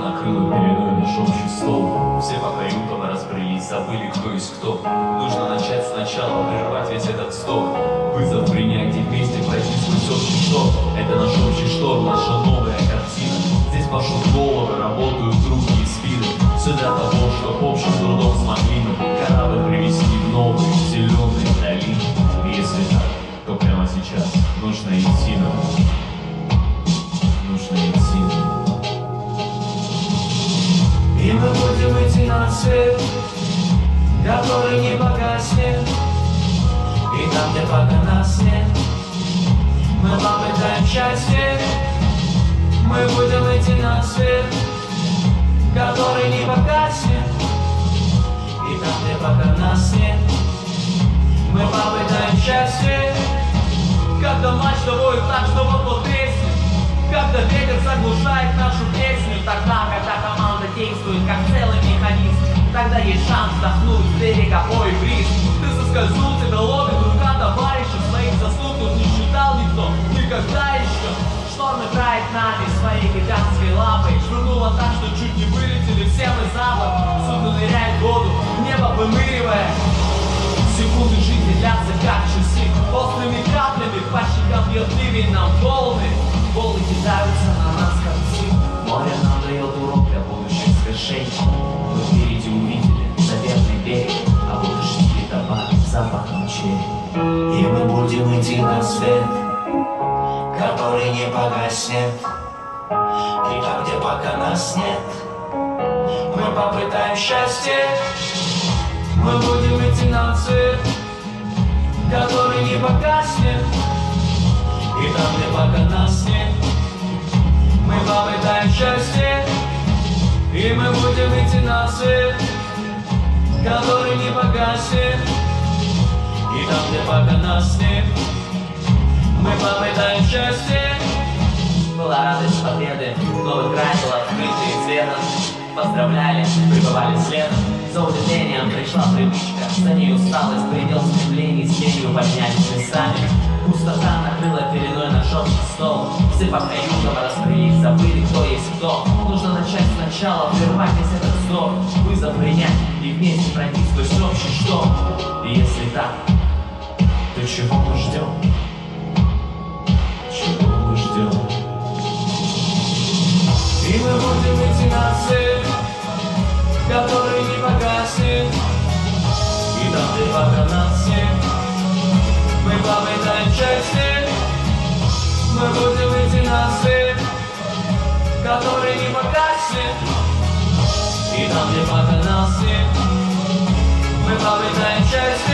Накрыла передой наш общий стол Все по каютам разбрелись, забыли кто есть кто. Нужно начать сначала, прервать весь этот стол. Вызов принять и вместе пройти сквозь общий шторм. Это наш общий шторм, наша новая картина. Здесь пошел головы, работают руки и спины. Все для того, чтобы общим трудом смогли мы свет, который не погаснет. И там, где пока нас нет, мы попытаем счастье. Мы будем идти на свет, который не погаснет. И там, где пока нас нет, мы попытаем счастье. Когда мачта воет так, что вот-вот треснет Когда ветер заглушает нашу песню Тогда, когда действует как целый механизм. Тогда есть шанс вдохнуть с берега ой бриз. Ты соскользнул, тебя ловит рука товарища Своих заслуг. Тут не считал никто Никогда еще. Шторм играет нами своей гигантской лапой. Швырнуло так, что чуть не вылетели все мы за борт. Судно ныряет в воду, небо выныривая Секунды жизни длятся как часы. Острыми каплями по щекам бьет ливень нам волны свершений Мы впереди увидели заветный берег А будешь видеть пахнет запахом черри И мы будем идти на свет Который не погаснет. И там, где пока нас нет Мы попытаем счастье. Мы будем идти на цвет, который не погаснет. И там, где пока нас нет Мы попытаем счастье И мы будем идти на свет, который не погаснет И там, где пока нас нет Мы попытаем счастье. Была радость победы, новый край был открытый цветом Поздравляли, прибывали следом. За удивлением пришла привычка. За ней усталость, предел стремлений С тенью поднялись мы сами Пустота накрыла передой наш общий по каютам распрялись, забыли, кто есть кто. Нужно начать сначала, прервать весь этот вздор Вызов принять и вместе пройти сквозь общий шторм. И если так, то чего мы ждем? Чего мы ждем? И мы будем идти на цель, который не погаснет. И там, где пока нас нет, мы счастье Мы который не покажет, и нам не по Мы попытаем счастье.